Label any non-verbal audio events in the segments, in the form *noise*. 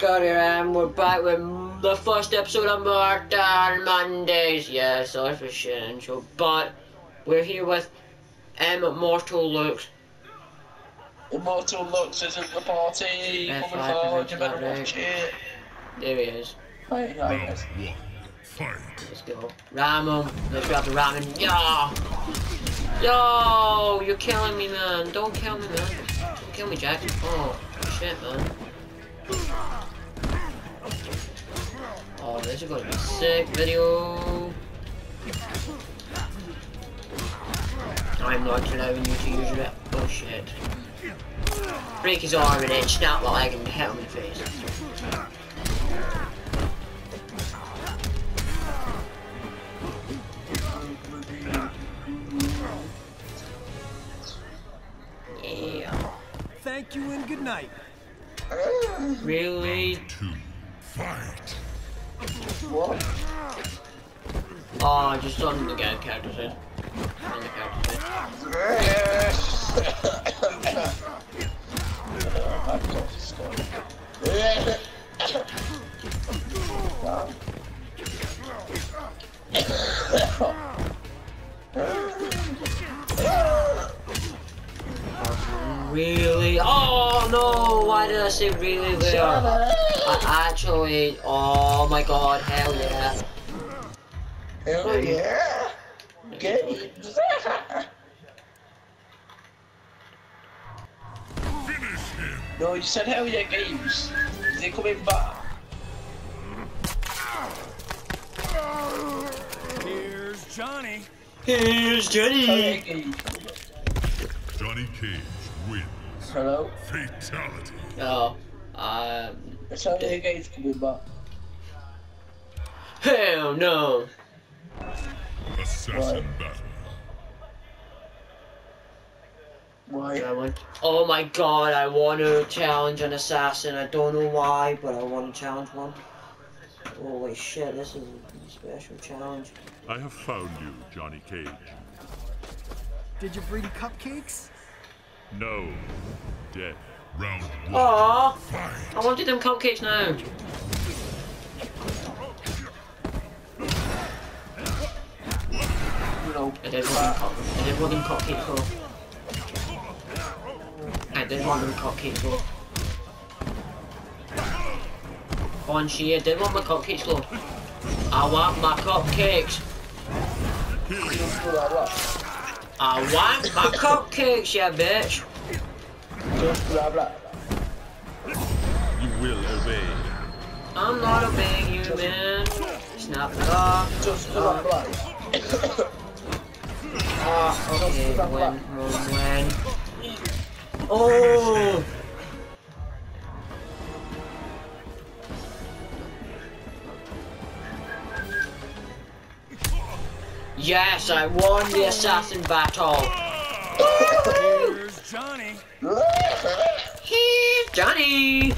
Scott here, and we're back with the first episode of Mortal Mondays. Yeah, sorry for shit intro, but we're here with Immortal Lux. Immortal Lux is at the party. Yeah, Coming five forward, you better right. watch it. There he is. Hey, hi, guys. one. Fight. Let's go. Ram him. Let's grab the ram him. Yo! Yo! You're killing me, man. Don't kill me, man. Don't kill me, Jack. Oh, shit, man. Oh, this is gonna be a sick video. I'm not allowing you to use that bullshit. shit. Break his arm and then snap the leg and hit him in the face. Yeah. Thank you and good night. Really? Two. Fight. What? Oh, I just on the guy character's head. On the character's head. Really? Oh no! Why did I say really there? I actually. Oh my god! Hell yeah! Hell yeah! Games! *laughs* No, you said hell yeah, games. Is he coming back? Here's Johnny. Here's Johnny. Johnny Cage wins. Hello? Fatality. Oh, um, It's hell yeah, games coming back. hell no! Assassin Right. battle. Why? I want. Oh my god! I want to challenge an assassin. I don't know why, but I want to challenge one. Holy shit! This is a special challenge. I have found you, Johnny Cage. Did you bring cupcakes? No. Dead. Round one. Aww! Fight. I wanted them cupcakes now. No. I did want them, cup- I did want them cupcakes though. I did want them cupcakes though. On she, I did want my cupcakes though. I want my cupcakes. Just blah, blah. I want my cupcakes, yeah bitch. Just blah, blah. You will obey. I'm not obeying you, man. Snap it off. Just blah, blah. Ah, okay, when, when, when. Oh! Yes, I won the assassin battle. Here's Johnny. Here's Johnny.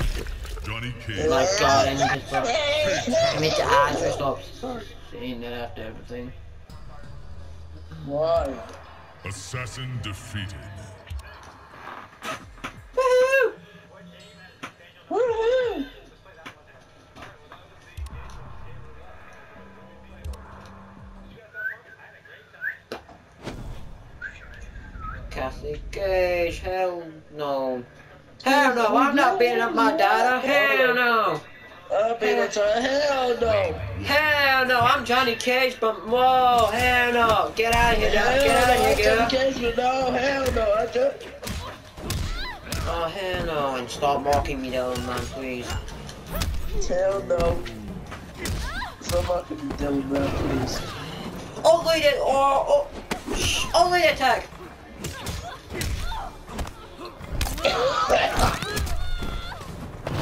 Johnny Oh Cage. my god, I need to stop. I need to add to stop saying that after everything. Why? Assassin defeated. Hell no! Hell no, I'm Johnny Cage, but whoa, hell no. Get out of here, Doc. Get out of here, girl. Engagement, no, hell no, I just... Oh, hell no. And stop mocking me, though, man, please. Hell no. Someone could be doing that, please. Oh, wait, it. Oh, oh. Shh. Oh, wait, attack.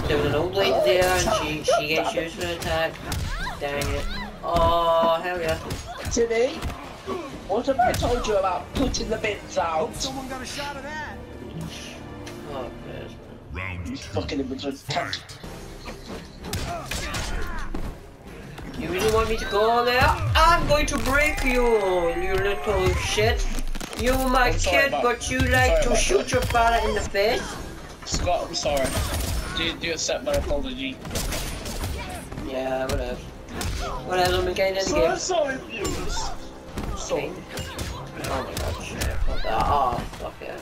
There was an old lady there, and she, she gets used for an attack. Dang it. Oh, hell yeah. Timmy, what have I told you about putting the bits out? Someone got a shot of that. Oh, yes, man. Round You two. fucking immature. Fight. You really want me to go there? I'm going to break you, you little shit. You were my sorry, kid, Bob. but you I'm like sorry, to Bob. shoot your father in the face? Scott, I'm sorry. Do, do accept my apology. Yeah, whatever. Whatever, I'm getting in the So game. sorry, viewers. Sorry. Oh my god, shit. What the? Oh, fuck yeah.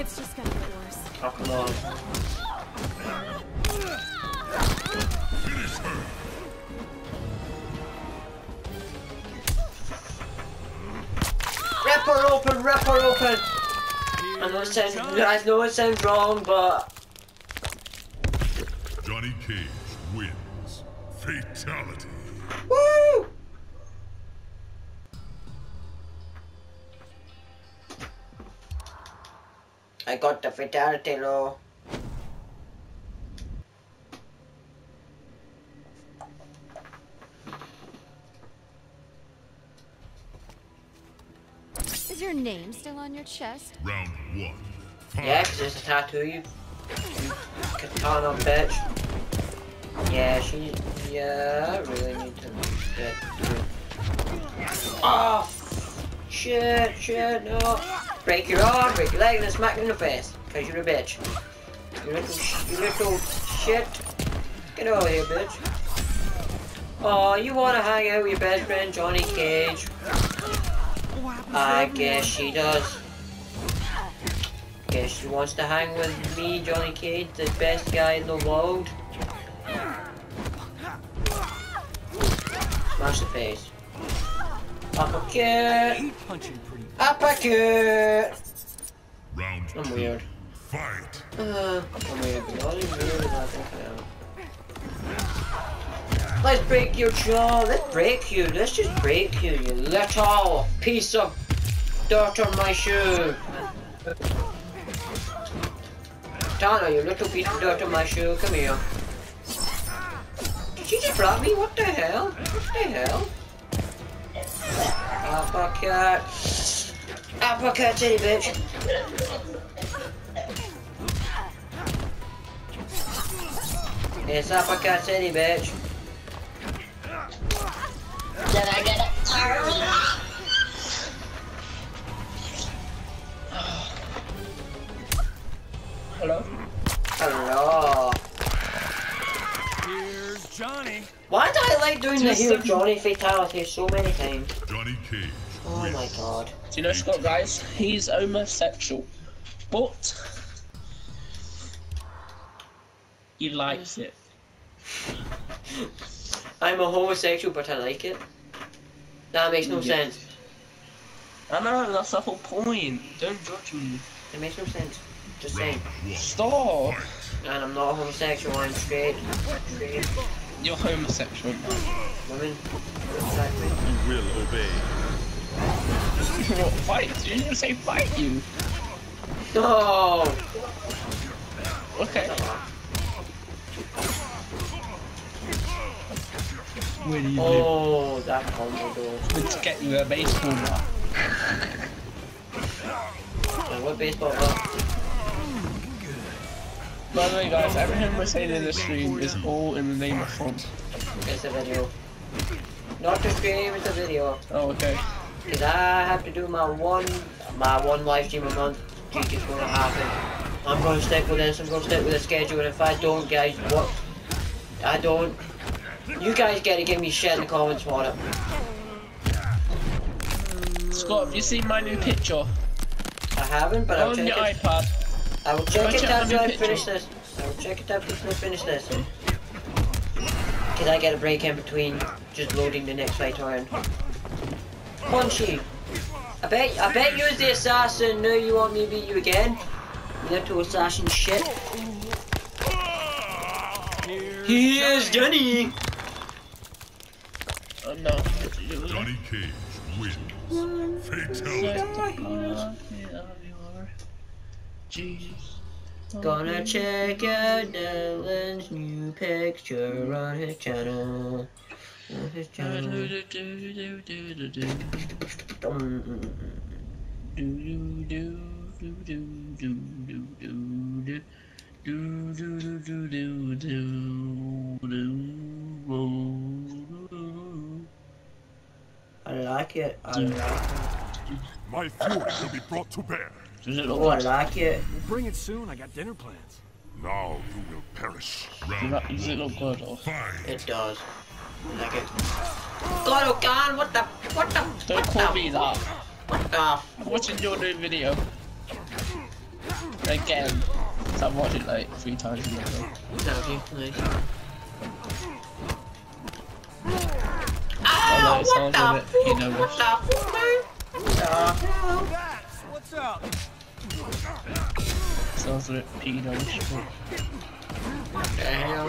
It's just gonna get worse. Oh, come on. Rip her open, rip her open! I know it sounds, I know it sounds wrong, but Johnny Cage wins. Fatality. woo! I got the fatality low. Is your name still on your chest? Round one. Fight. Yeah, 'cause it's a tattoo, you, you Kitana bitch. Yeah, she, yeah, I really need to get through. Oh, shit, shit, no. Break your arm, break your leg, and smack in the face, cause you're a bitch. You little, you little shit. Get over here, bitch. Oh, you wanna hang out with your best friend, Johnny Cage? I guess she does. Guess she wants to hang with me, Johnny Cage, the best guy in the world. Smash the face. I Uppercut! hate punching pretty. Uppercut! Round I'm two. weird. Fight. Uh, I'm weird. but Not even weird as I think I am. Let's break your jaw. Let's break you. Let's just break you, you little piece of dirt on my shoe. Tana, you little piece of dirt on my shoe. Come here. Did you just grab me? What the hell? What the hell? Uppercut. Uppercut, titty bitch. It's uppercut city, bitch. Did I get it? Hello? Hello. Here's Johnny. Why do I like doing the Just Here a- Johnny fatality so many times? Johnny Cage Oh my god. Do you know Scott, guys? He's homosexual, but he likes it. *laughs* I'm a homosexual, but I like it. That makes no Yeah. sense. I know that's the whole point. Don't judge me. It makes no sense. Just Round saying. Stop. And I'm not homosexual, I'm straight. Straight. You're homosexual. Women. Exactly. You will obey. *laughs* what fight? You didn't say fight you. No! Okay. Where do you oh, live? Oh, that combo though. Let's get you a baseball bat. And *laughs* what baseball bat? By the way, guys, everything we're saying in the stream is all in the name of fun. It's a video. Not the stream, it's a video. Oh, okay. Cause I have to do my one, my one live stream a month. Think it's gonna happen. I'm gonna stick with this. I'm gonna stick with the schedule. And if I don't, guys, what? I don't. You guys gotta give me shit in the comments for it. Scott, have you seen my new picture? I haven't, but I'll On your iPad. I will check Watch it out after I the finish this. I will check it after I finish this. Cause I get a break in between just loading the next fight around. Punchy. I bet I bet you're the assassin. No, you want me to beat you again? You little assassin shit. Here's He is Johnny. Oh no. Johnny Cage wins. Fatality. Jesus. Gonna check out Dylan's new picture on his channel. On his channel. *laughs* I like it. I like it. My fury will be brought to bear. Does it look Oh, I like it. We'll bring it soon. I got dinner plans. Now you will perish. Does Round that- Does it look good or? five. It does. I like it. God, oh God, what the, what the, Don't what call the, me that. what the, I'm watching your new video. Again. So I've watched it like three times in a row. no, nice. Although Ah, it what sounds the, a bit, you fuck, know, what the, fuck, man? What the hell? Bats, what's up? Sounds a bit pedo-ish. What the hell?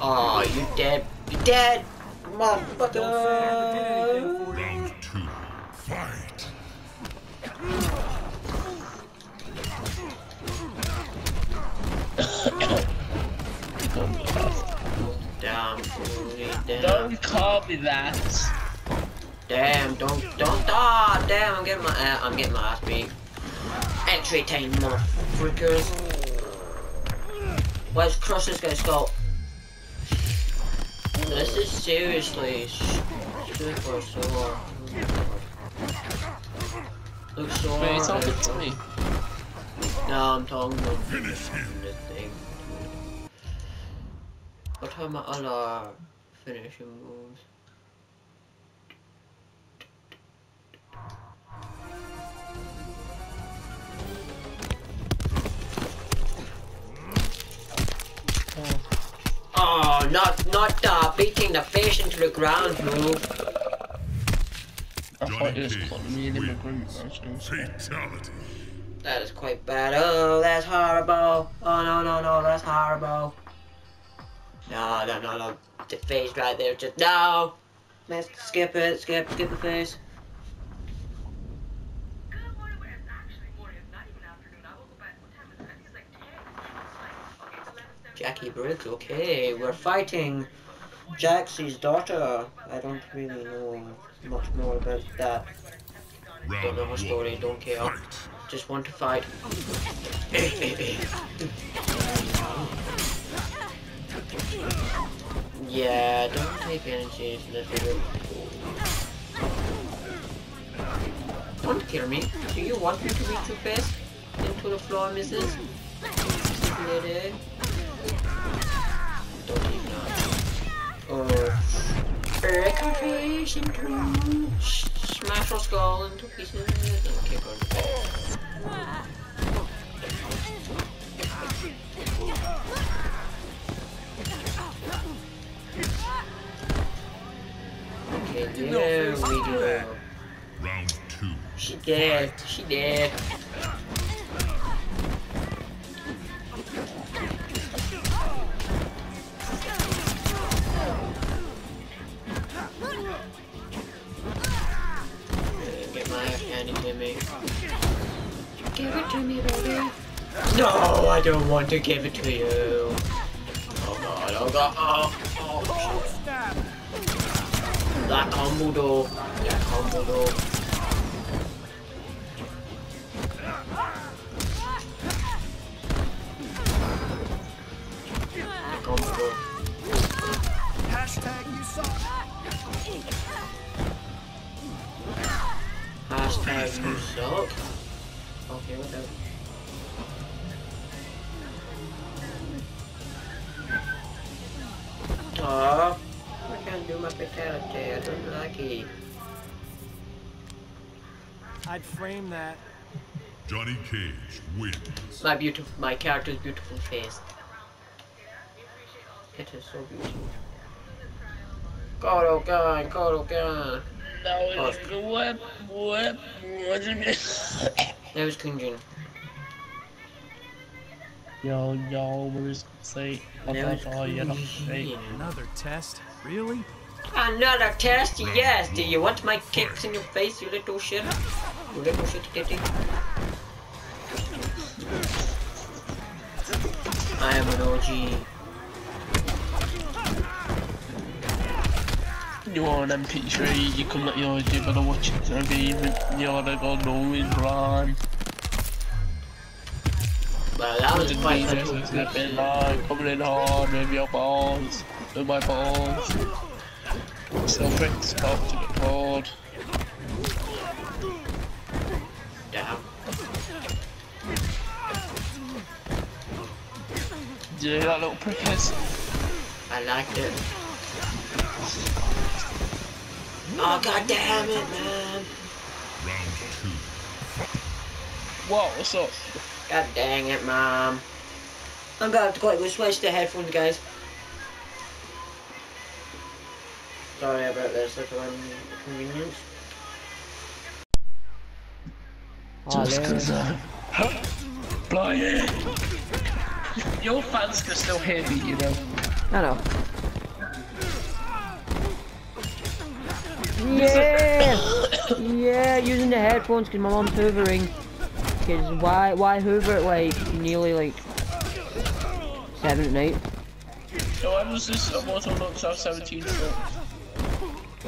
Oh, you dead, you dead, motherfucker. Don't say I ever did anything for you. Round two. Fight. Damn, fully, damn. Don't call me that. Damn, don't, don't, ah, damn, I'm getting my, uh, I'm getting my ass beat. Entry time, motherfuckers. Let's crush this guy's. This is seriously super sore. Looks sore. Wait, it's talking to me. No, I'm talking about Finish him. the thing. What are my other finishing moves? Oh, not not uh, beating the fish into the ground move. I thought it was calling me an immigrant. Wins. Fatality. That is quite bad. Oh, that's horrible. Oh no no no, that's horrible. No no no no, the face right there. Just no. Let's skip it. Skip skip the face. Good morning, but it's actually morning. It's not even afternoon. I woke up at what time is it? I think it's like 10. It's like, okay, it's 11, Jacqui Briggs. Okay, we're fighting Jaxie's daughter. I don't really know much more about that. Round Don't know her story. Don't care. Fight. Just want to fight. yeah, don't take energy from this. Don't kill me. Do you want me to be too fast into the floor, Mrs. Lady? Don't even know. Oh. Recuperation tool. Sh- Smash her skull into pieces and kick her in the face. Okay, there we go. Round two. She dead. She dead. Don't want to give it to you. Oh god, oh god, oh, oh. That combo. That combo I'd frame that. Johnny Cage wins. My beautiful, my character's beautiful face. It is so beautiful. God, oh God, God, oh God. That was a whip, whip, wasn't it? That was Kung Jin. Yo, yo, what was gonna say? I That was you know, say. Another test? Really? Another test, yes. Do you want my kicks in your face, you little shit? You little shit kitty. I am an OG. You want an MP3, you come at yours, you gotta watch it to be, you gotta go knowing run. Well, that was Just quite be a there, slipping line, coming in hard with your balls, with my balls. Still quick, stop to the board. You that little prick? I liked it. Oh god damn it, man! Round two. What? What's up? God dang it, mom. I'm gonna have to quickly switch the headphones, guys. Sorry about this little inconvenience. Just cause, uh, Blind. Your fans can still hear me, you know. I know. Yeah! yeah, using the headphones because my mom's hoovering. Because why, why hoover at like nearly like 7 at night? So I was just a Mortal Kombat South 17 still.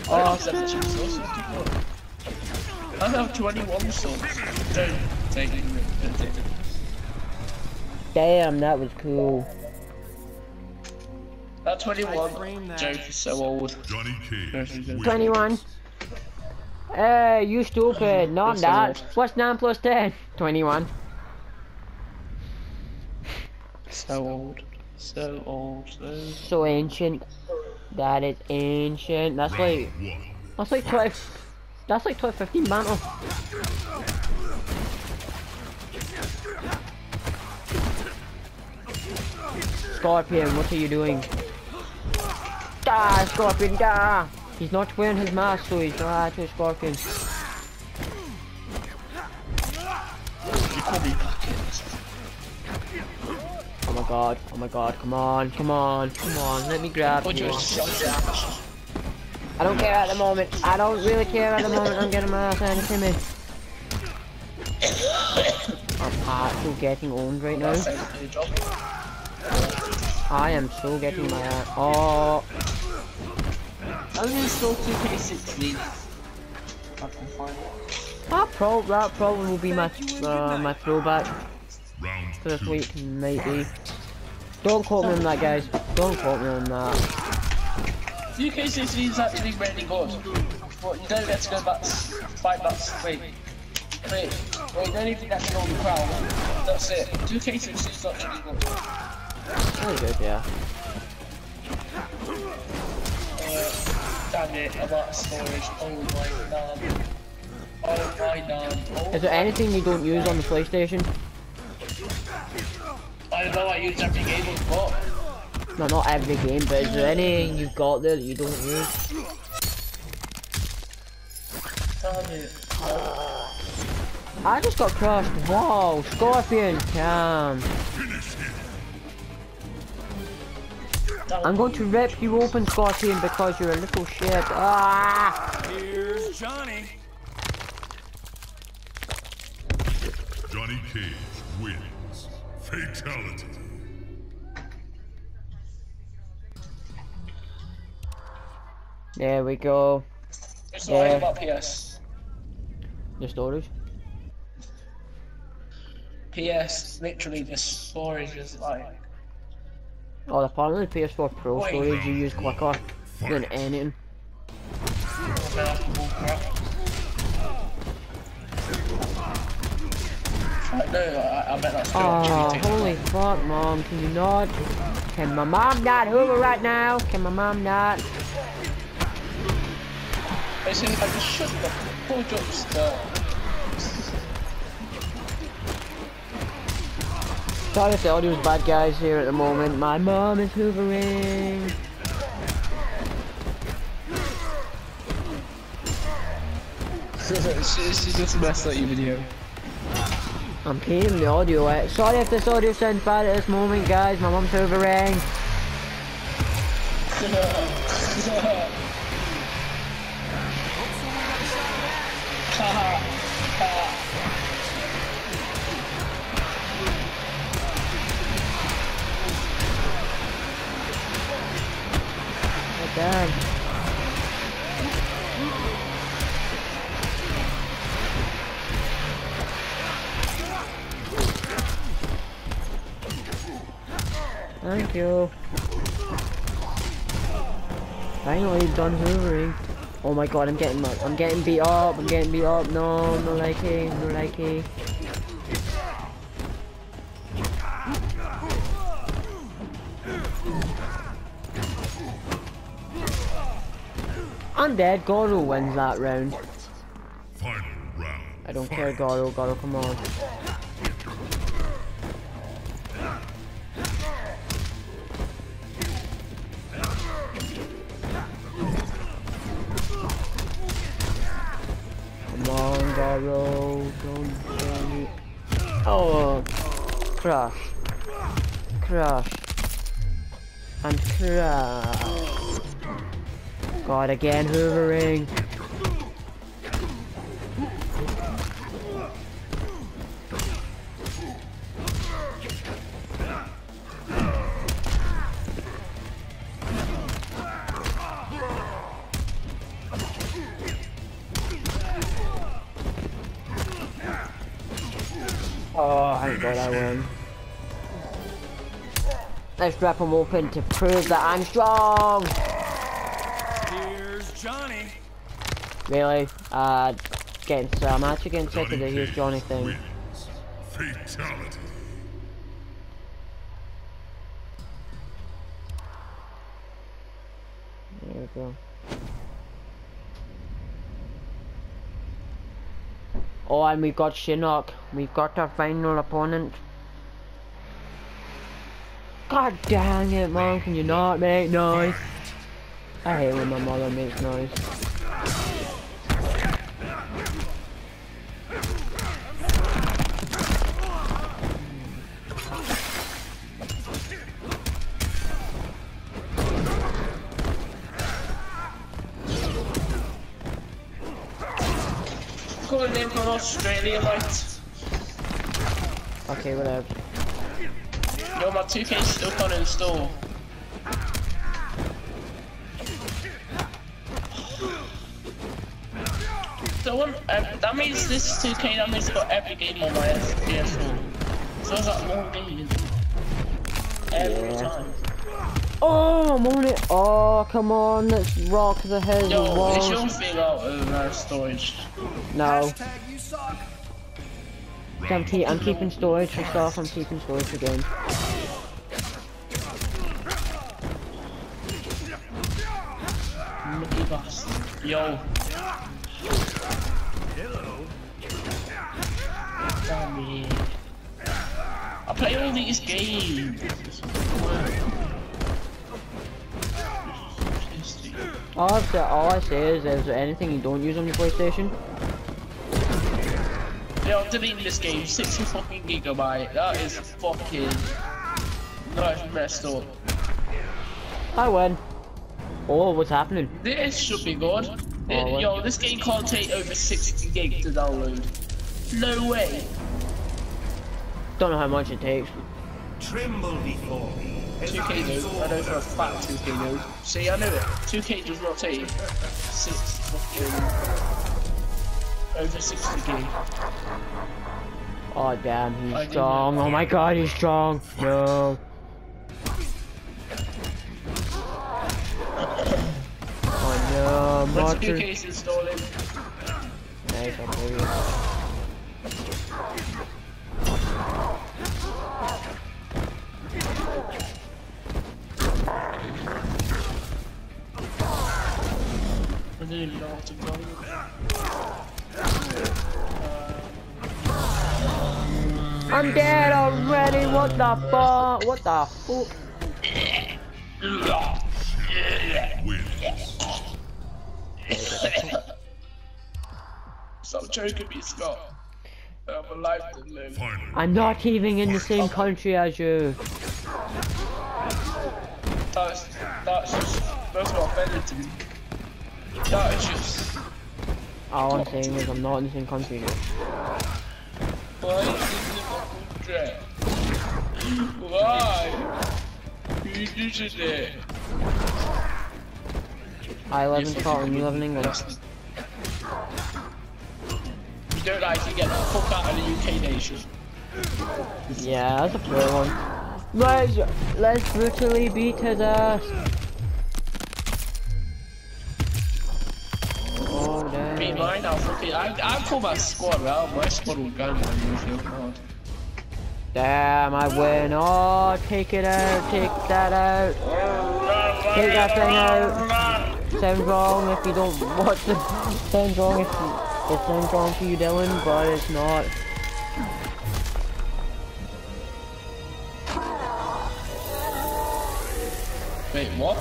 Oh, 17 still, 17 I have 21 subs. Don't take it. Don't take it. Damn, that was cool. That 21 frame that. joke is so old. Johnny Cage 21. Hey, you stupid. Not That's that. old. What's 9 plus 10? 21. So old. So old. So... So ancient. That is ancient. That's like, one. that's like 12... that's like 2015 banter. Scorpion, what are you doing? Da, Scorpion, da! He's not wearing his mask, so he's not actually Scorpion. You call me Packers. Oh my god, oh my god, come on, come on, come on, let me grab What you you. I don't care at the moment, I don't really care at the moment, I'm getting my ass handed to me. *coughs* I'm actually getting owned right now. That's your job. I am so getting my ass. Oh, I was installed 2K16. I can find that, pro that probably will be my uh, my throwback Round for this week, maybe. Don't quote me on that, guys. Don't quote me on that. 2K16 is actually really good. But you don't get to go back, fight back, wait. Wait, wait, don't even get to go on the crown. That's it. 2K16 is actually good. Very good, yeah. Uh, damn it, I'm out of storage. Oh my god. Oh my god. Oh Is there anything you don't use on the PlayStation? I don't know I use every game on what. No, not every game, but is there anything you've got there that you don't use? Damn it. I just got crushed. Wow, Scorpion, damn. I'm going to rip you open, Scorpion, because you're a little shit. Ah! Here's Johnny. Johnny Cage wins. Fatality. There we go. It's not Yeah. about PS. The storage. PS, literally the storage is like... Oh, apparently the PS4 Pro storage you use quicker than anything. unbelievable crap. Right, no, I, I bet that's good. Oh, holy fuck, mom, can you not? Can my mom not hoover right now? Can my mom not? Basically, I just shut the poor jumps Sorry if the audio's bad, guys, here at the moment. My mom is hoovering. *laughs* she, she just messed up your video. I'm keeping the audio out. Sorry if this audio sounds bad at this moment, guys. My mom's hoovering. *laughs* you. Finally done hoovering. Oh my god, I'm getting my, I'm getting beat up, I'm getting beat up. No, no likey, no likey. I'm dead. Goro wins that round. round I don't care, Goro. Goro, come on. On, Goro, don't kill me. Oh, crash. Crash. And crash. God, again, hoovering. I win. Let's rip him open to prove that I'm strong! Here's Johnny. Really? Uh, getting so I'm actually getting sick of the here's Johnny thing. Fatality. There we go. Oh, and we've got Shinnok. We've got our final opponent. God dang it, man. Can you not make noise? I hate when my mother makes noise. Calling in from Australia, mate. Okay, whatever. Yo, my 2K still can't install. So what, uh, that means this 2K, that means it's got every game on my PS4. So it's like more games. Every Yeah. time. Oh, I'm on it. Oh, come on. Let's rock the head Yo, is walls. your thing out of uh, storage? No. Hashtag. I'm, keep, I'm keeping storage for stuff. I'm keeping storage for games. Lucky bastard. Yo. Damn it. I play all these games. All, I've said, all I say is, is there anything you don't use on your PlayStation? Yo, I'm deleting this game. 60 fucking gigabyte. That is fucking. That is messed up. I win. Oh, what's happening? This should be good. Oh, what? Yo, this game can't take over 60 gig to download. No way. Don't know how much it takes. Tremble before me. 2K knows, I know for a absorb fact 2K knows. See, I know it. 2K does not take six fucking over 60 gig. Oh damn, he's didn't strong. Oh my god, he's strong. No. Oh no, Once Martin. 2K is installing. Nice, play you. I even know what to I'm dead already. What the fuck? What the fuck? Stop joking me, Scott. I'm alive to live. I'm not even in the same country as you. That's, that's just, that's what offended to me. That is just, All I'm saying is I'm not in the same country as you. Why? You did it. I live in Scotland, you live in England. You don't like to get the fuck out of the UK nation. Yeah, that's a fair one. Let's, let's brutally beat his ass. Oh, Be damn. mine now, fucking. I, I call my squad out. My squad will go when you feel hard. Damn, I win. Oh, take it out. Take that out. Take that thing out. sounds wrong if you don't watch it. Sounds wrong if you, it sounds wrong to you, Dylan, but it's not. Wait, what?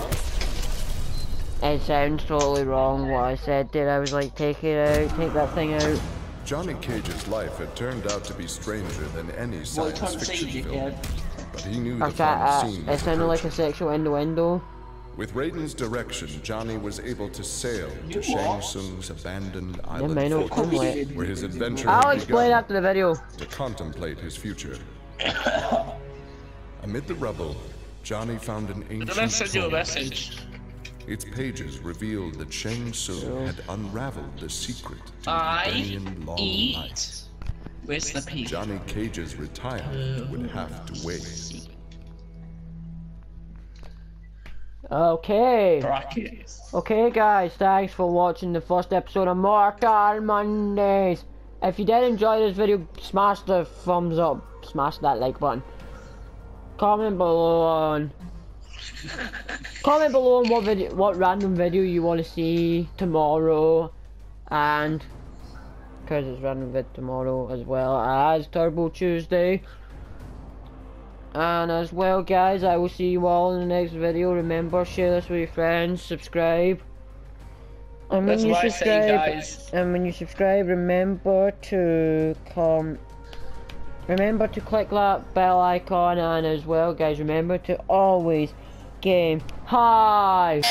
It sounds totally wrong what I said, did I was like, take it out, take that thing out. Johnny Cage's life had turned out to be stranger than any science can't say, fiction film, dickhead? but he knew I the tried, final uh, scene it was sounded like a sexual innuendo. With Raiden's direction, Johnny was able to sail to Shang Tsung's abandoned island man, it'll fort, come late. where his adventure I'll had explain after the video. to contemplate his future. *laughs* Amid the rubble, Johnny found an Did I ancient send you a tome. message? Its pages revealed that Shang Tsung had unraveled the secret to I Rebellion Long Life. eat. Where's the pea? Johnny Cage's retirement oh, would have to wait. Okay. Bracket. Okay guys, thanks for watching the first episode of Mortal Mondays. If you did enjoy this video, smash the thumbs up, smash that like button. Comment below on *laughs* Comment below on what video what random video you want to see tomorrow and because it's random vid tomorrow as well as Turbo Tuesday. And as well guys, I will see you all in the next video. Remember, share this with your friends, subscribe. And when That's you say, subscribe, guys. and when you subscribe, remember to come. Remember to click that bell icon, and as well, guys, remember to always game high.